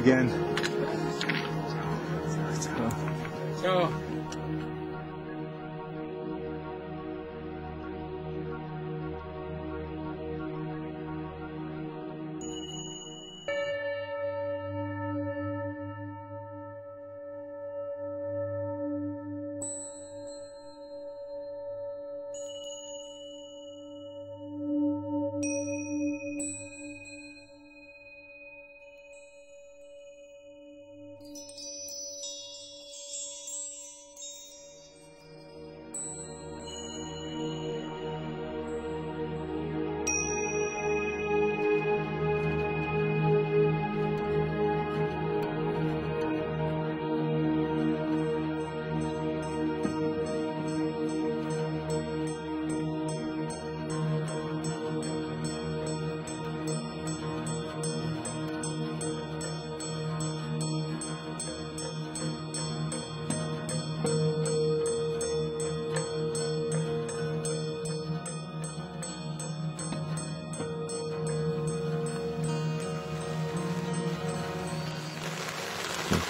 again. Ciao. Ciao.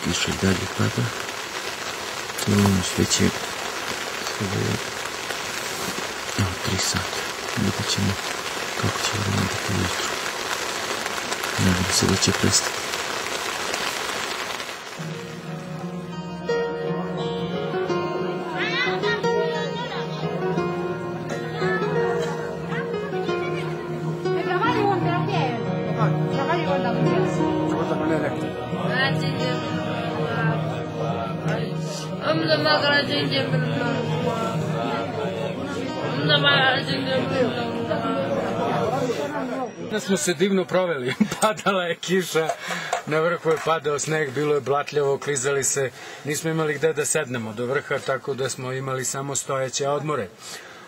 Kiša i dalje pada. Imamo već je sada je evo, tri sata. Vidjet ćemo kako će vreme da. Danas smo se divno proveli. Padala je kiša, na vrhu je padao sneg, bilo je blatljavo, klizali se. Nismo imali gde da sednemo do vrha, tako da smo imali samo stojeće odmore.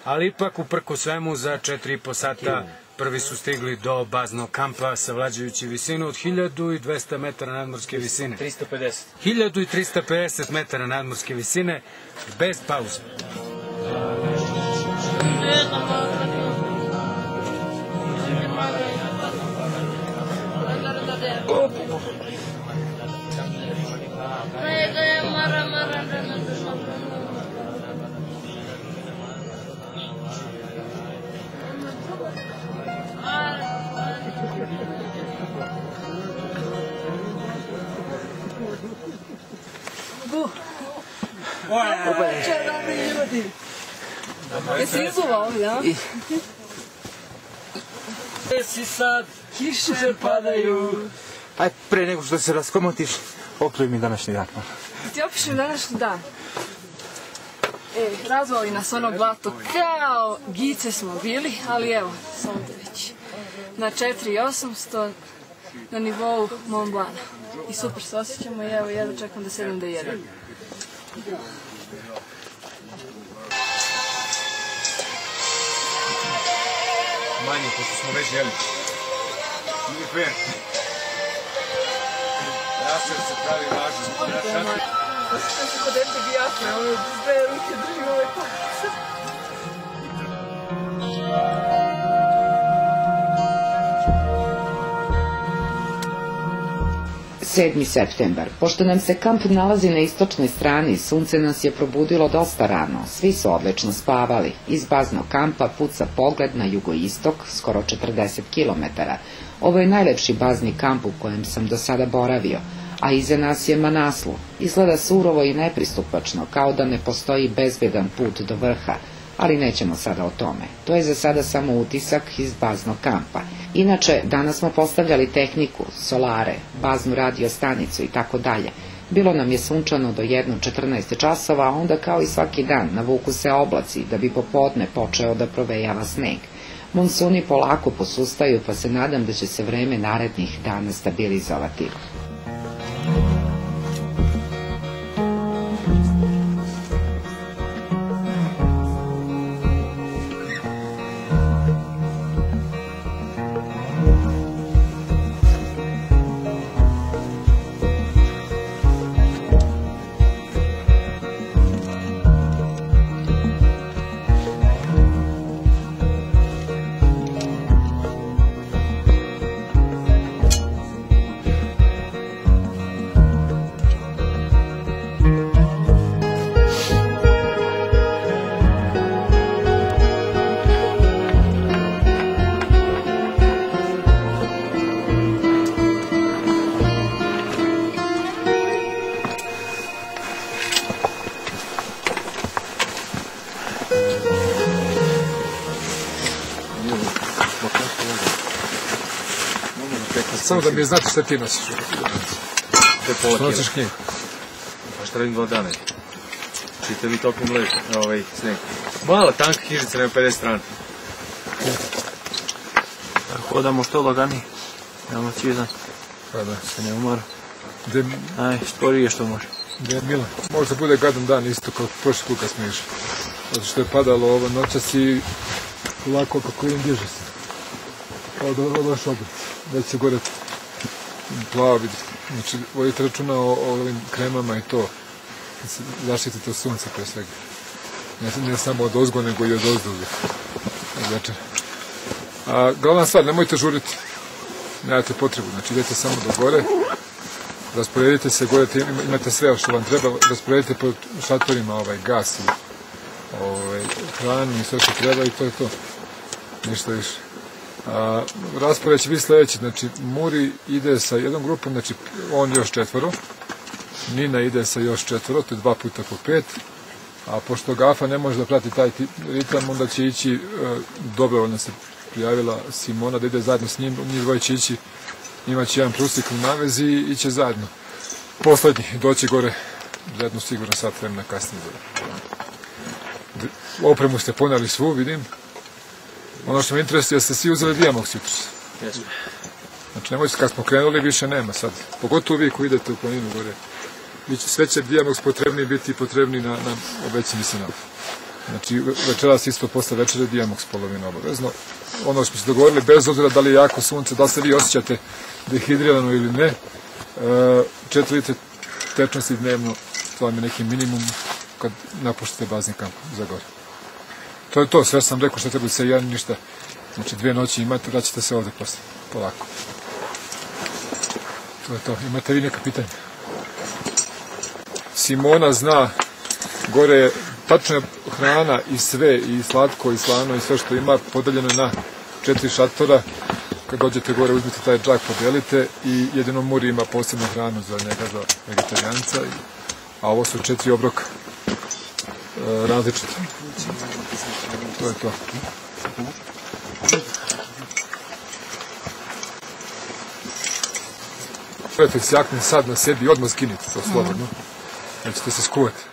Ali ipak, uprko svemu, za 4,5 sata prvi su stigli do baznog kampa, savlađajući visinu od 1200 metara nadmorske visine. 350. 1350 metara nadmorske visine, bez pauze. Jesi izuvao, ja? Gde si sad? Kiše padaju. Aj, pre nego što se raskomotiš, opluj mi današnji dan. Ti opišem današnji dan. E, razvali nas ono blato kao gice smo bili, ali evo, sam ovde već. Na 4800 na nivou Mont Blana. I super se osjećamo i evo, jedva čekam da sedem da jedem. Manje, pošto smo već jeli. Nije fair. Raser se pravi se kod dete bijafre, ono, dve ruke držim ovaj pas. 7. septembar. Pošto nam se kamp nalazi na istočnoj strani, sunce nas je probudilo dosta rano. Svi su odlično spavali. Iz baznog kampa puca pogled na jugoistok, skoro 40 km. Ovo je najlepši bazni kamp u kojem sam do sada boravio, a iza nas je Manaslu. Izgleda surovo i nepristupačno, kao da ne postoji bezbedan put do vrha, ali nećemo sada o tome. To je za sada samo utisak iz baznog kampa. Inače, danas smo postavljali tehniku, solare, baznu radio stanicu i tako dalje. Bilo nam je sunčano do 1.14 časova, a onda kao i svaki dan navuku se oblaci da bi popodne počeo da provejava sneg. Monsuni polako posustaju, pa se nadam da će se vreme narednih dana stabilizovati. Samo da mi znate šta ti nosiš. To je pola kila. Nosiš knjigu. Pa šta radim dva dana? Čitavi topim led, ovaj, sneg. Mala tanka knjižica, nema 50 strana. Hodamo što lagani. Nemamo cijezan, Pa da. se ne umara. Gde, Aj, sporije što može. gde je Mila? Možda bude gadan dan isto kao prošli put kad smo išli. Zato što je padalo ovo noćas i lako kako im diže se. Od, od vaš obrat. Već se gore plava vidi. Znači, vodite računa o, ovim kremama i to. Da Zaštitite od sunca pre svega. Ne, ne samo od ozgo, nego i od. Od večera. A glavna stvar, nemojte žuriti. Nemate potrebu, znači idete samo do gore, rasporedite se gore, te- ima- imate sve što vam treba, rasporedite po šatorima ovaj gas i ovaj, hranu i sve što treba i to je to. Ništa više. A, raspored će biti sledeći, znači Muri ide sa jednom grupom, znači on još četvoro, Nina ide sa još četvoro, to je dva puta po pet, a pošto Gafa ne može da prati taj ritam, onda će ići, e, dobrovoljno se prijavila Simona da ide zajedno s njim, njih dvoje će ići, imaće jedan prusikl na vezi i iće zajedno. Poslednji, doći gore, zajedno sigurno sat vremena kasnije. Opremu ste poneli svu, vidim. Ono što me interesuje, jeste svi uzeli Dijamox jutros. Jesmo. Znači, nemojte, kad smo krenuli, više nema sad. Pogotovo vi koji idete u planinu gore. Biće, sve će Dijamox potrebni biti potrebni na, na obećim visinama. Znači, ve- večeras isto posle večere Dijamox polovina obavezno. Ono što smo se dogovorili, bez obzira da li je jako sunce, da li se vi osjećate dehidrirano ili ne, e, 4 litre tečnosti dnevno, to vam je neki minimum kad napuštate bazni kamp za gore. To je to, sve sam rekao što treba se jedan ništa. Znači dve noći imate, vraćate se ovde posle, polako. To je to. Imate vi neka pitanja? Simona zna, gore je tačna hrana i sve, i slatko, i slano, i sve što ima, podeljeno je na četiri šatora. Kad dođete gore, uzmite taj džak, podelite i jedino Muri ima posebnu hranu za njega, za vegetarijanca. A ovo su četiri obroka različite. To je to. Se jakne sad na sebi i odmah skinite to slobodno. Nećete se skuvati.